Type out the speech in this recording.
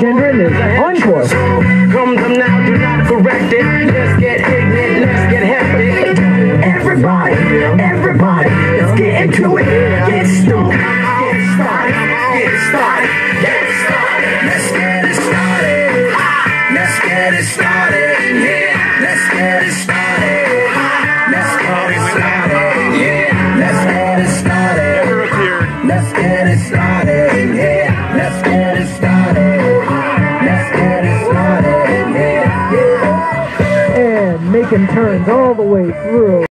Gendron is on course. Come now, correct it. Let's get let's get. Everybody, everybody, let's get into it. Started, get started, get started. Let's get it started. Let's get it started in. Let's get it started. Let's get it started here. Let's get it started. Let's get it started. Yeah. And making turns all the way through.